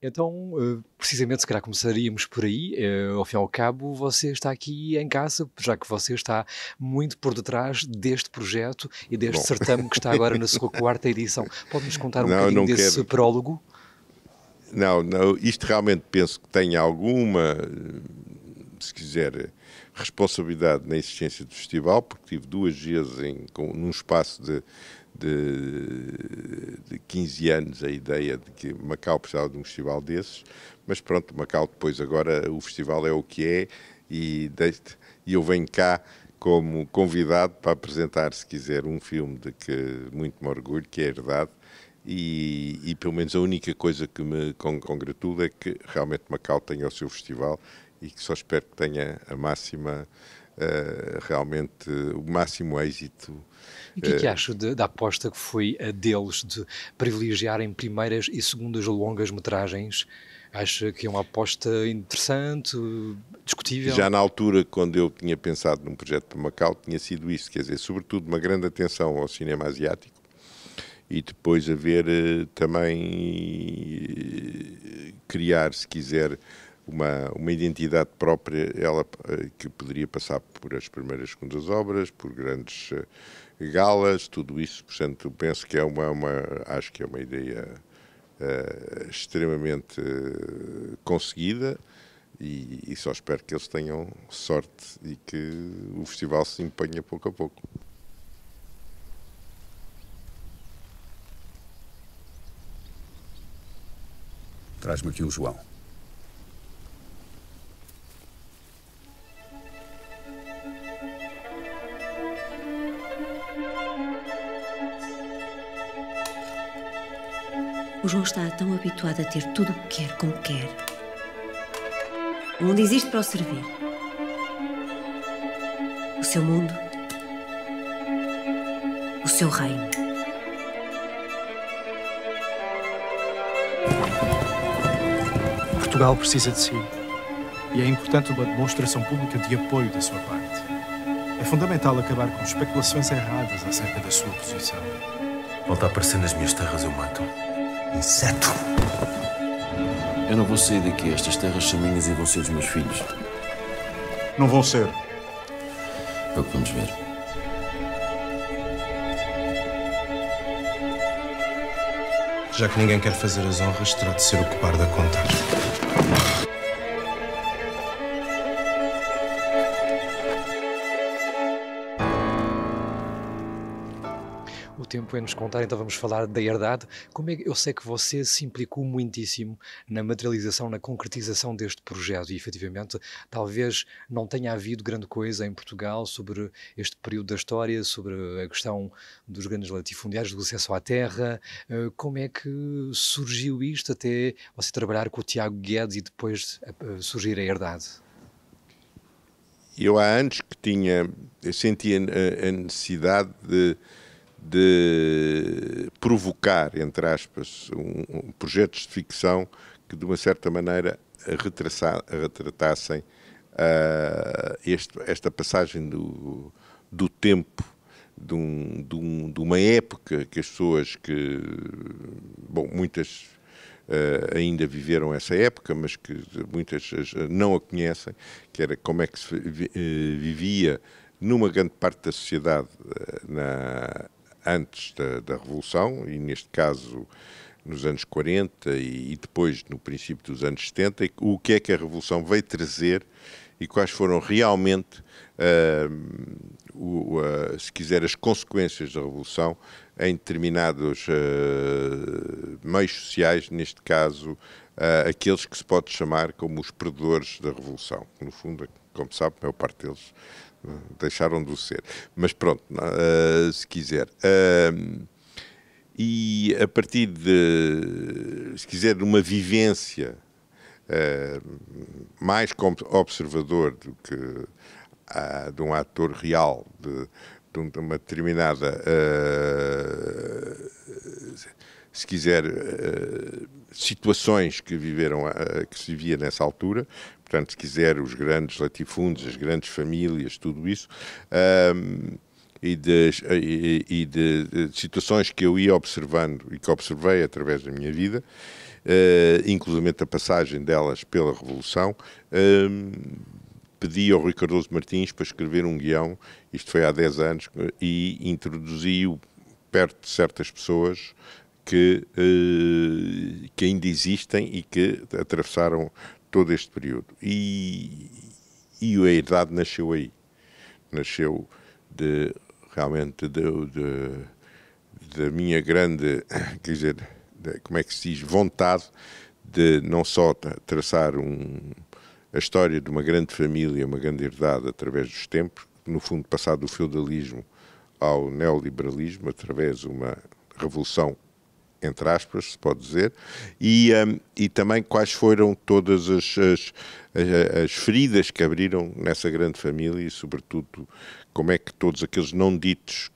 Então, eh, precisamente, se calhar começaríamos por aí. Eh, ao fim e ao cabo, você está aqui em casa, já que você está muito por detrás deste projeto e deste Bom. certame que está agora na sua quarta edição. Pode-nos contar um não, bocadinho desse quero. prólogo? Não, não, isto realmente penso que tem alguma, se quiser, responsabilidade na existência do festival, porque tive duas vezes em, com, num espaço de de, de 15 anos a ideia de que Macau precisava de um festival desses, mas pronto, Macau depois agora o festival é o que é e, e eu venho cá como convidado para apresentar, se quiser, um filme de que muito me orgulho, que é Herdade, e, e pelo menos a única coisa que me congratula é que realmente Macau tenha o seu festival e que só espero que tenha a máxima, uh, realmente, o máximo êxito e o que é que eh, acha da aposta que foi a deles de privilegiarem primeiras e segundas longas metragens? Acha que é uma aposta interessante, discutível? Já na altura, quando eu tinha pensado num projeto para Macau, tinha sido isso, quer dizer, sobretudo uma grande atenção ao cinema asiático e depois haver eh, também criar, se quiser, uma, uma identidade própria, ela que poderia passar por as primeiras segundas obras, por grandes galas, tudo isso, portanto, penso que é uma, uma acho que é uma ideia uh, extremamente conseguida e, e, só espero que eles tenham sorte e que o festival se empenhe pouco a pouco. Traz-me aqui o João. Tão habituado a ter tudo o que quer como quer. O mundo existe para o servir. O seu mundo. O seu reino. Portugal precisa de si. E é importante uma demonstração pública de apoio da sua parte. É fundamental acabar com especulações erradas acerca da sua posição. Volta a aparecer nas minhas terras, eu mato inseto. Eu não vou sair daqui. Estas terras são minhas e vão ser dos meus filhos. Não vão ser. É o que vamos ver. Já que ninguém quer fazer as honras, terá de ser o que par da contar. Tempo em nos contar, então vamos falar da herdade. Como é que eu sei que você se implicou muitíssimo na materialização, na concretização deste projeto e efetivamente talvez não tenha havido grande coisa em Portugal sobre este período da história, sobre a questão dos grandes latifundiários, do acesso à terra. Eh, como é que surgiu isto até você trabalhar com o Tiago Guedes e depois surgir a herdade? Eu há anos que tinha, eu sentia a necessidade de de provocar, entre aspas, um, um, projetos de ficção que, de uma certa maneira, retratassem uh, este, esta passagem do, do tempo de, um, de, de, uma época que as pessoas que, bom, muitas uh, ainda viveram essa época, mas que muitas não a conhecem, que era como é que se vivia numa grande parte da sociedade na antes da, da Revolução, e neste caso nos anos 40 e, e, depois no princípio dos anos 70, o que é que a Revolução veio trazer e quais foram realmente, uh, o, uh, se quiser, as consequências da Revolução em determinados uh, meios sociais, neste caso, aqueles que se pode chamar como os perdedores da Revolução. No fundo, como sabe, a maior parte deles deixaram de o ser. Mas pronto, uh, se quiser. Uh, e a partir de, se quiser, de uma vivência uh, mais observador do que de um ator real, de, de uma determinada, se quiser, situações que viveram, que se via nessa altura, portanto, se quiser, os grandes latifúndios, as grandes famílias, tudo isso, e, de, e, de, de, situações que eu ia observando e que observei através da minha vida, uh, inclusive a passagem delas pela Revolução, uh, pedi ao Rui Cardoso Martins para escrever um guião, isto foi há 10 anos, e introduzi-o perto de certas pessoas que, uh, que ainda existem e que atravessaram todo este período. E, e a Herdade nasceu aí. Nasceu de realmente da minha grande, quer dizer, de, como é que se diz, vontade de não só traçar um, a história de uma grande família, uma grande herdade através dos tempos, no fundo passar do feudalismo ao neoliberalismo através de uma revolução entre aspas, se pode dizer, e, um, e também quais foram todas as, as, as, feridas que abriram nessa grande família e, sobretudo, como é que todos aqueles não ditos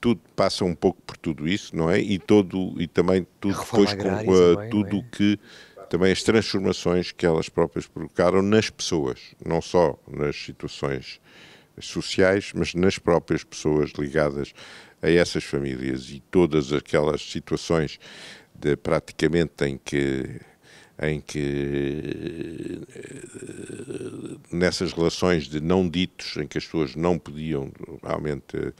tudo passa um pouco por tudo isso, não é? E todo e também tudo depois com uh, tudo é? que também as transformações que elas próprias provocaram nas pessoas, não só nas situações sociais, mas nas próprias pessoas ligadas a essas famílias e todas aquelas situações de praticamente em que em que eh, nessas relações de não ditos em que as pessoas não podiam realmente uh,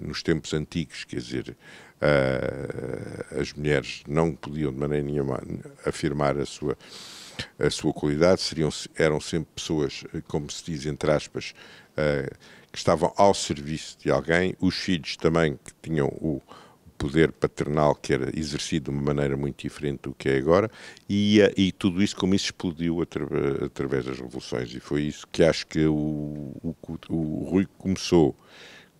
nos tempos antigos quer dizer uh, as mulheres não podiam de maneira nenhuma afirmar a sua a sua qualidade seriam eram sempre pessoas como se diz entre aspas uh, que estavam ao serviço de alguém, os filhos também que tinham o poder paternal que era exercido de uma maneira muito diferente do que é agora, e, eh, e tudo isso, como isso explodiu através das revoluções, e foi isso que acho que o, o, o Rui começou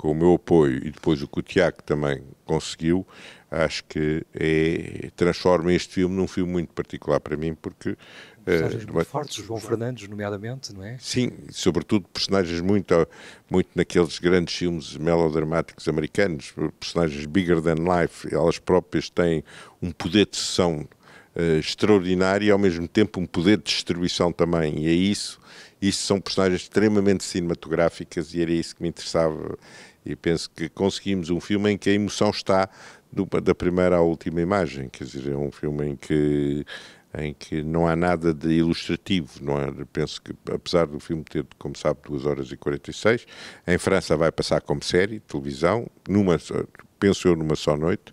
com o meu apoio e depois o que o Tiago também conseguiu, acho que é, transforma este filme num filme muito particular para mim, porque Personagens uh, muito fortes, João Fernandes, nomeadamente, não é? Sim, sobretudo personagens muito, muito naqueles grandes filmes melodramáticos americanos, personagens bigger than life, elas próprias têm um poder de sessão uh, extraordinário e ao mesmo tempo um poder de distribuição também, e é isso, isso são personagens extremamente cinematográficas e era isso que me interessava e penso que conseguimos um filme em que a emoção está do, da primeira à última imagem, quer dizer, é um filme em que em que não há nada de ilustrativo. Não é? Penso que, apesar do filme ter, como sabe, 2 horas e 46, em França vai passar como série, televisão, numa, penso eu numa só noite,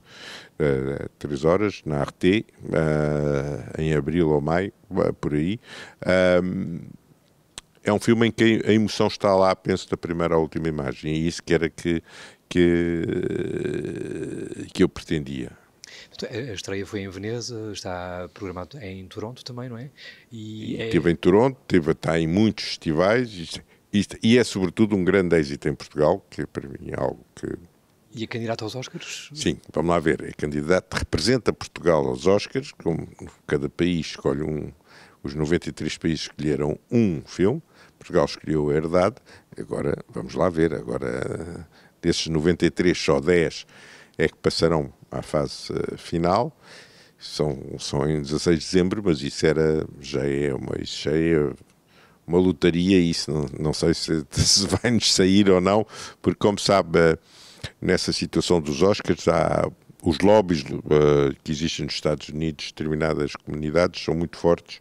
uh, três horas, na Arte, uh, em abril ou maio, uh, por aí. Um, é um filme em que a emoção está lá, penso, da primeira à última imagem, e isso que era que, que, que eu pretendia. A estreia foi em Veneza, está programado em Toronto também, não é? E é... Esteve em Toronto, teve, está em muitos festivais e, e, é sobretudo um grande êxito em Portugal, que para mim é algo que... E é candidato aos Oscars? Sim, vamos lá ver. É candidato, representa Portugal aos Oscars, como cada país escolhe um... Os 93 países escolheram um filme, Portugal escolheu a Herdade, agora vamos lá ver, agora desses 93 só 10 é que passarão à fase uh, final. São, são em 16 de dezembro, mas isso era, já é uma, já é uma lotaria, isso não, não sei se, se vai nos sair ou não, porque como sabe, uh, nessa situação dos Oscars há os lobbies uh, que existem nos Estados Unidos, determinadas comunidades, são muito fortes.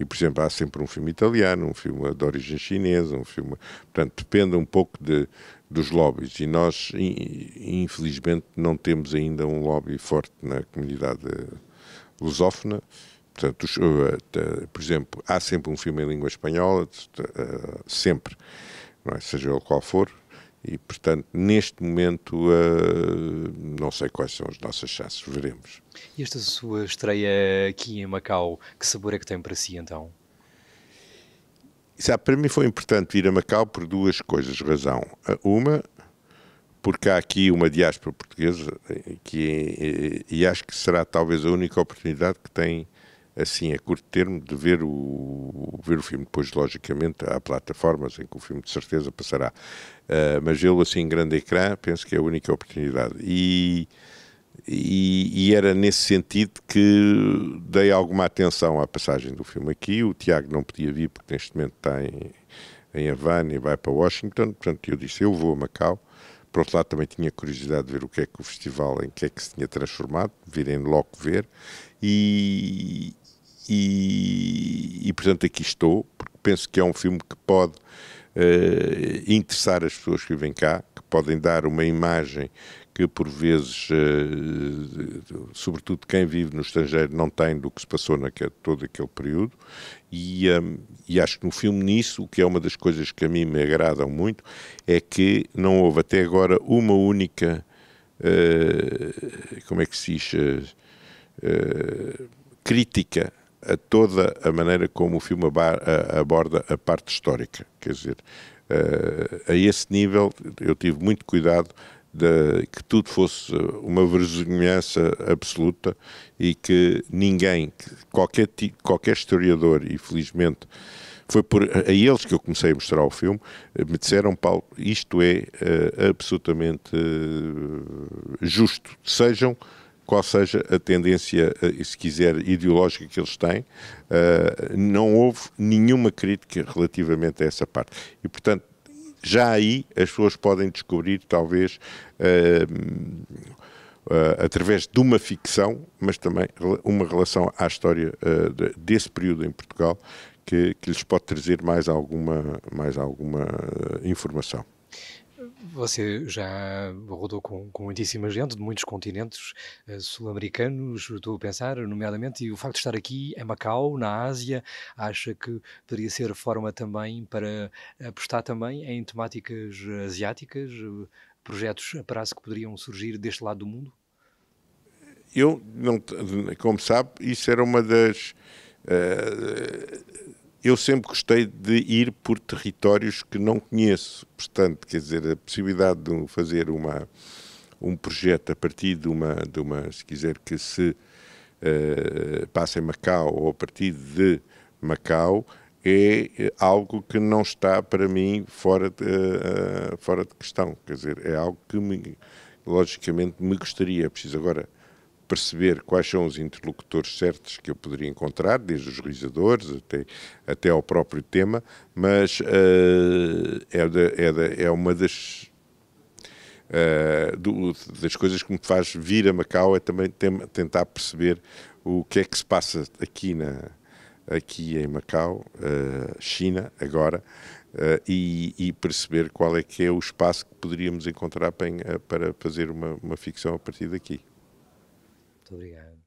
E, por exemplo, há sempre um filme italiano, um filme de origem chinesa, um filme. Portanto, depende um pouco de, dos lobbies. E nós, infelizmente, não temos ainda um lobby forte na comunidade lusófona. Portanto, uh, por exemplo, há sempre um filme em língua espanhola, sempre, é? seja ele qual for, e, portanto, neste momento, uh, não sei quais são as nossas chances, veremos. E esta sua estreia aqui em Macau, que sabor é que tem para si, então? Sabe, para mim foi importante vir a Macau por duas coisas, razão. Uma, porque há aqui uma diáspora portuguesa eh, que é, e acho que será talvez a única oportunidade que tem assim a curto termo de ver o, ver o filme. Depois, logicamente, há plataformas em que o filme de certeza passará. Uh, mas vê-lo assim em grande ecrã, penso que é a única oportunidade. E, e, e, era nesse sentido que dei alguma atenção à passagem do filme aqui. O Tiago não podia vir porque neste momento está em, em Havana e vai para Washington. Portanto, eu disse: Eu vou a Macau Por outro lado, também tinha curiosidade de ver o que é que o festival, em que é que se tinha transformado, virem logo ver. E, e, e, portanto, aqui estou, porque penso que é um filme que pode uh, interessar as pessoas que vivem cá, que podem dar uma imagem que por vezes, uh, sobretudo quem vive no estrangeiro, não tem do que se passou naquele, todo aquele período. E, um, e, acho que no filme nisso, o que é uma das coisas que a mim me agradam muito, é que não houve até agora uma única, uh, como é que se diz, crítica a toda a maneira como o filme aborda a parte histórica. Quer dizer, a esse nível eu tive muito cuidado de, que tudo fosse uma verossimilhança absoluta e que ninguém, qualquer, qualquer historiador, e felizmente foi por a eles que eu comecei a mostrar o filme, me disseram, Paulo, isto é uh, absolutamente justo, sejam qual seja a tendência, uh, se quiser, ideológica que eles têm, não houve nenhuma crítica relativamente a essa parte. E, portanto, já aí as pessoas podem descobrir, talvez, uh, através de uma ficção, mas também uma relação à história de, desse período em Portugal, que, que, lhes pode trazer mais alguma, mais alguma informação. Você já rodou com, com muitíssima gente de muitos continentes uh, sul-americanos, estou a pensar, nomeadamente, e o facto de estar aqui em Macau, na Ásia, acha que poderia ser forma também para apostar também em temáticas asiáticas, projetos a prazo que poderiam surgir deste lado do mundo? Eu, não, como sabe, isso era uma das. Uh, eu sempre gostei de ir por territórios que não conheço. Portanto, quer dizer, a possibilidade de fazer uma, um projeto a partir de uma, de uma se quiser, que se uh, em Macau ou a partir de Macau, é algo que não está para mim fora de, uh, fora de questão. Quer dizer, é algo que me, logicamente me gostaria. Preciso agora perceber quais são os interlocutores certos que eu poderia encontrar, desde os realizadores até, até ao próprio tema, mas uh, é, de, é, de, é, uma das, uh, do, das coisas que me faz vir a Macau, é também tem, tentar perceber o que é que se passa aqui, na, aqui em Macau, uh, China, agora, e, e, perceber qual é que é o espaço que poderíamos encontrar para, para fazer uma, uma ficção a partir daqui. Muito obrigado.